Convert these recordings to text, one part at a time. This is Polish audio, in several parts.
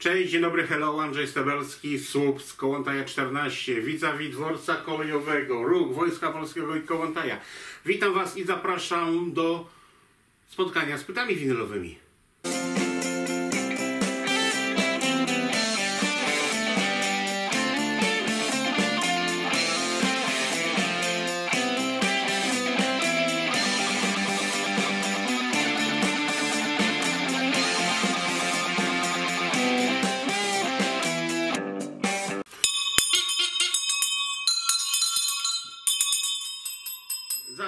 Cześć, dzień dobry, hello, Andrzej Stabelski, słup z Kołątaja 14, vis-a-vis dworca kolejowego, róg Wojska Polskiego i Kołątaja. Witam Was i zapraszam do spotkania z płytami winylowymi.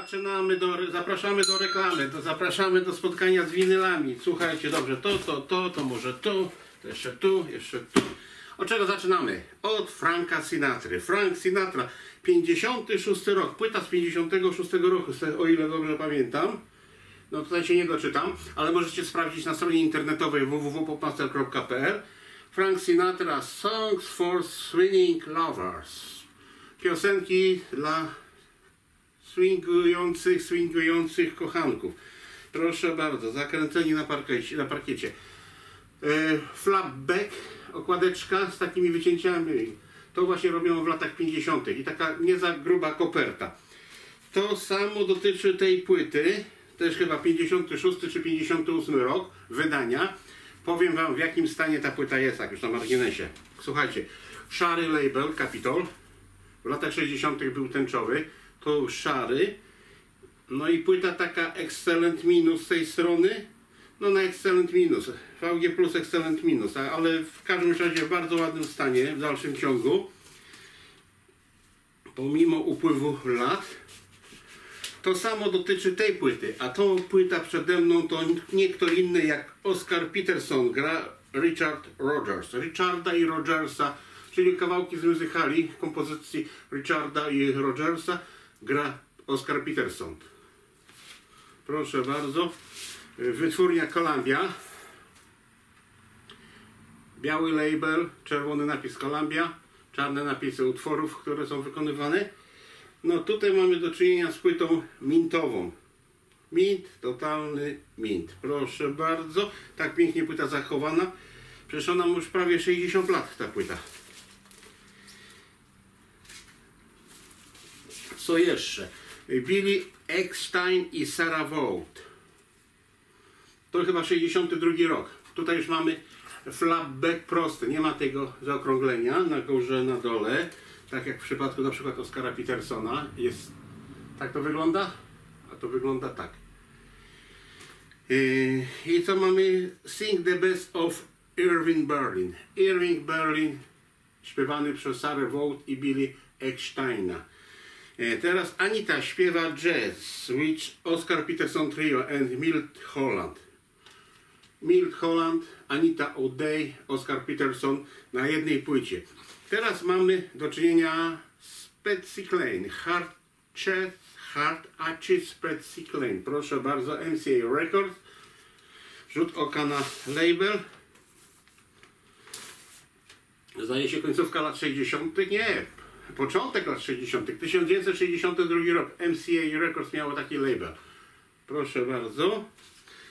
Zaczynamy do, zapraszamy do reklamy, to zapraszamy do spotkania z winylami. Słuchajcie, dobrze, to, to, to, to może tu, to jeszcze tu, jeszcze tu. Od czego zaczynamy? Od Franka Sinatry. Frank Sinatra, 56 rok, płyta z 56 roku, o ile dobrze pamiętam. No tutaj się nie doczytam, ale możecie sprawdzić na stronie internetowej www.popmaster.pl Frank Sinatra Songs for Swinging Lovers. Piosenki dla swingujących, swingujących kochanków. Proszę bardzo, zakręceni na parkiecie. Na parkiecie. E, flapback, okładeczka z takimi wycięciami. To właśnie robiono w latach 50. i taka nie za gruba koperta. To samo dotyczy tej płyty, też chyba 56 czy 58 rok wydania. Powiem Wam w jakim stanie ta płyta jest, jak już na marginesie. Słuchajcie, szary label, Capitol. W latach 60. był tęczowy to szary. No i płyta taka Excellent Minus z tej strony. No na Excellent Minus. VG Plus Excellent Minus. Ale w każdym razie w bardzo ładnym stanie w dalszym ciągu. Pomimo upływu lat. To samo dotyczy tej płyty. A tą płyta przede mną to nie kto inny jak Oscar Peterson gra Richard Rogers. Richarda i Rogersa, czyli kawałki z muzykali kompozycji Richarda i Rogersa gra Oscar Peterson. Proszę bardzo. Wytwórnia Columbia. Biały label, czerwony napis Columbia, czarne napisy utworów, które są wykonywane. No tutaj mamy do czynienia z płytą mintową. Mint, totalny mint. Proszę bardzo. Tak pięknie płyta zachowana. Przecież ona już prawie 60 lat, ta płyta. Co jeszcze? Billy Eckstein i Sarah Vaughan. To chyba 62 rok. Tutaj już mamy flapback prosty. Nie ma tego zaokrąglenia na górze, na dole. Tak jak w przypadku na przykład Oscara Petersona. Jest, tak to wygląda? A to wygląda tak. Yy, I co mamy? Sing the best of Irving Berlin. Irving Berlin śpiewany przez Sarah Vaughan i Billy Ecksteina. E, teraz Anita śpiewa jazz, which Oscar Peterson Trio and Milt Holland. Milt Holland, Anita O'Day, Oscar Peterson na jednej płycie. Teraz mamy do czynienia z Patsy Klein, Hard Chest, Hard Arches Patsy Klein. Proszę bardzo, MCA Records. Rzut oka na label. Zdaje się końcówka lat 60. Nie, początek lat 60. 1962 rok MCA Records miało taki label. Proszę bardzo.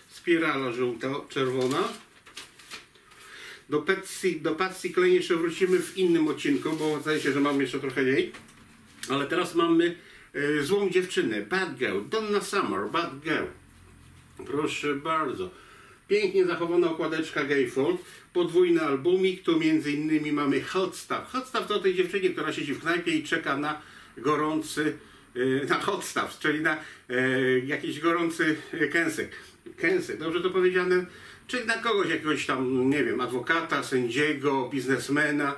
Spirala żółto-czerwona. Do Patsy, do Patsy Klein jeszcze wrócimy w innym odcinku, bo zdaje się, że mamy jeszcze trochę jej. Ale teraz mamy y, złą dziewczynę, Bad Girl, Donna Summer, Bad Girl. Proszę bardzo. Pięknie zachowana okładeczka Gatefold, podwójny albumik, tu między innymi mamy Hot Stuff. Hot Stuff to tej dziewczynie, która siedzi w knajpie i czeka na gorący, e, na hot stuff, czyli na e, jakiś gorący kęsek. Kęsek, dobrze to powiedziane? Czy na kogoś, jakiegoś tam, nie wiem, adwokata, sędziego, biznesmena,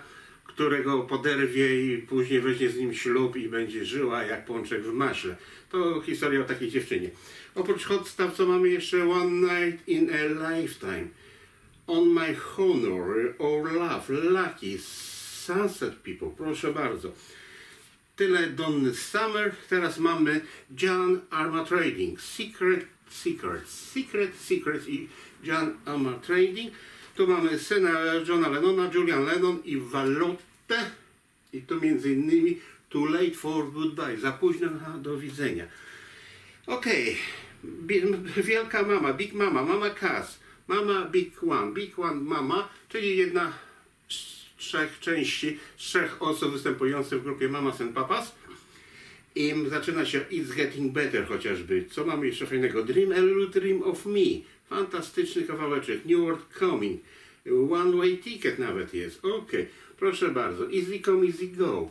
którego poderwie i później weźmie z nim ślub i będzie żyła jak pączek w maśle. To historia o takiej dziewczynie. Oprócz hot stuff, co mamy jeszcze One Night in a Lifetime, On My Honor, Or Love, Lucky, Sunset People, proszę bardzo. Tyle Donny Summer, teraz mamy John Arma Trading, Secret Secrets, Secret Secrets i John Arma Trading. Tu mamy syna Johna Lennona, Julian Lennon i Vallotte. I tu między innymi Too Late for Goodbye, za późno na do widzenia. Okej, okay. wielka mama, Big Mama, Mama Cass, Mama Big One. Big One Mama, czyli jedna z trzech części, z trzech osób występujących w grupie Mamas and Papas. I zaczyna się It's Getting Better chociażby. Co mamy jeszcze fajnego? Dream a Little Dream of Me. Fantastyczny kawałeczek. New World Coming. One Way Ticket nawet jest. Ok, proszę bardzo. Easy Come, Easy Go.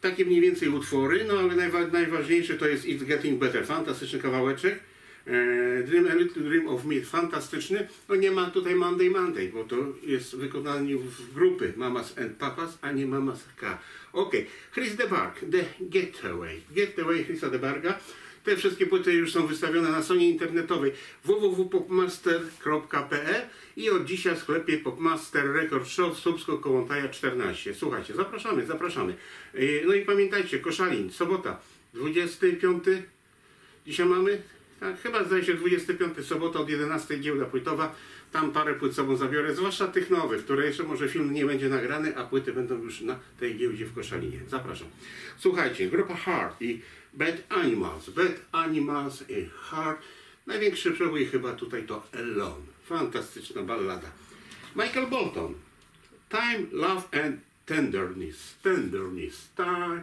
Takie mniej więcej utwory, no ale najwa najważniejsze to jest It's Getting Better. Fantastyczny kawałeczek. E, Dream a Little Dream of Me, fantastyczny. No nie ma tutaj Monday Monday, bo to jest wykonanie w grupy Mamas and Papas, a nie Mamas K. Ok, Chris de Barg, The Getaway. Getaway Chrisa de Barga. Te wszystkie płyty już są wystawione na stronie internetowej www.popmaster.pl i od dzisiaj w sklepie Popmaster Record Shop Subsko Kołątaja 14. Słuchajcie, zapraszamy, zapraszamy. E, No i pamiętajcie, Koszalin, sobota, 25 Dzisiaj mamy, chyba zdaje się 25 sobota od 11 giełda płytowa. Tam parę płyt sobą zabiorę, zwłaszcza tych nowych, które jeszcze może film nie będzie nagrany, a płyty będą już na tej giełdzie w Koszalinie. Zapraszam. Słuchajcie, grupa Heart i Bad Animals. Bad Animals i Heart. Największy przebój chyba tutaj to Alone. Fantastyczna ballada. Michael Bolton. Time, Love and Tenderness. Tenderness. Time,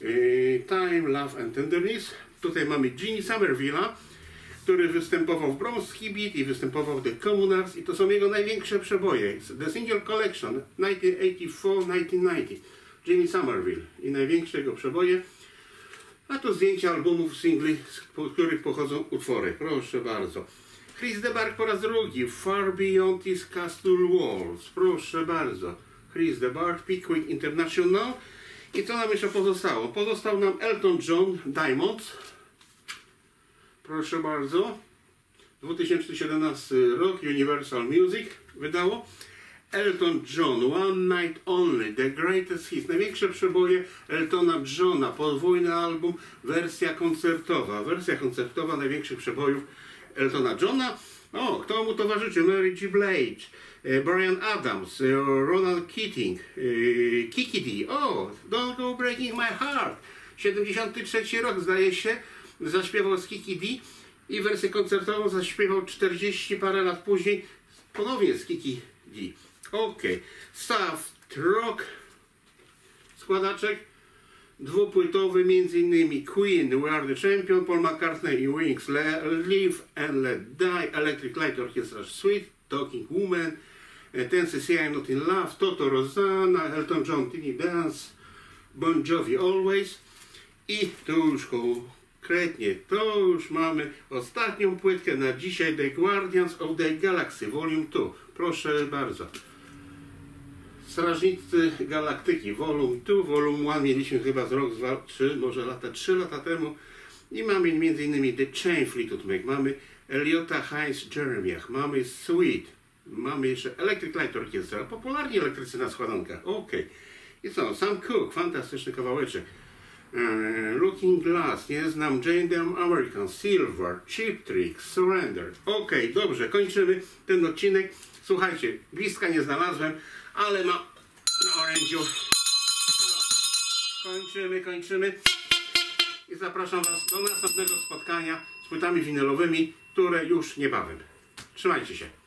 yy, time Love and Tenderness. Tutaj mamy Gene Somerville'a, który występował w Bromski Beat i występował w The Communards i to są jego największe przeboje. The Single Collection 1984-1990. Jimmy Somerville i największe jego przeboje. A tu zdjęcia albumów, singli, z których pochodzą utwory. Proszę bardzo. Chris DeBark po raz drugi. Far Beyond These Castle Walls. Proszę bardzo. Chris DeBark, Pickwick International. I co nam jeszcze pozostało? Pozostał nam Elton John, Diamonds. Proszę bardzo. 2017 rok Universal Music wydało. Elton John, One Night Only, The Greatest Hits. Największe przeboje Eltona Johna, podwójny album, wersja koncertowa. Wersja koncertowa największych przebojów Eltona Johna. O, kto mu towarzyszy? Mary G. Blige, Brian Adams, e, Ronald Keating, e, Kiki D. O, Don't Go Breaking My Heart. 73 rok zdaje się, zaśpiewał z Kiki D i wersję koncertową zaśpiewał 40 parę lat później ponownie z Kiki D. Ok, Soft Rock, składaczek dwupłytowy, innymi Queen, We Are The Champion, Paul McCartney i Wings, Live and Let Die, Electric Light Orchestra Suite, Talking Woman, e, Tennessee I'm Not In Love, Toto Rosanna, Elton John, Tiny Dance, Bon Jovi Always i to już konkretnie, to już mamy ostatnią płytkę na dzisiaj, The Guardians of the Galaxy, Volume 2. Proszę bardzo. Strażnicy Galaktyki, Volume 2, Volume 1 mieliśmy chyba z rok, dwa, trzy, może lata, trzy lata temu. I mamy m.in. The Chain Fleetwood Mac, mamy Eliota Heinz Jeremiah, mamy Sweet, mamy jeszcze Electric Light Orchestra, popularni elektrycy na składankach, ok. I co, Sam Cooke, fantastyczny kawałeczek. Eee, Looking Glass, nie znam Jane the American, Silver, Cheap Trick, Surrender. Ok, dobrze, kończymy ten odcinek. Słuchajcie, gwizdka nie znalazłem, ale ma na orędziu. Kończymy, kończymy. I zapraszam Was do następnego spotkania z płytami winylowymi, które już niebawem. Trzymajcie się.